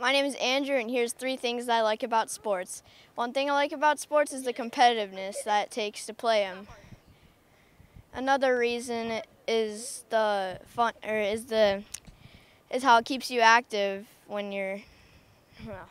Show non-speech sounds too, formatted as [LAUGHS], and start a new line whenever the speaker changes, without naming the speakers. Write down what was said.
My name is Andrew, and here's three things I like about sports. One thing I like about sports is the competitiveness that it takes to play them. Another reason is the fun, or is the, is how it keeps you active when you're. [LAUGHS] Well,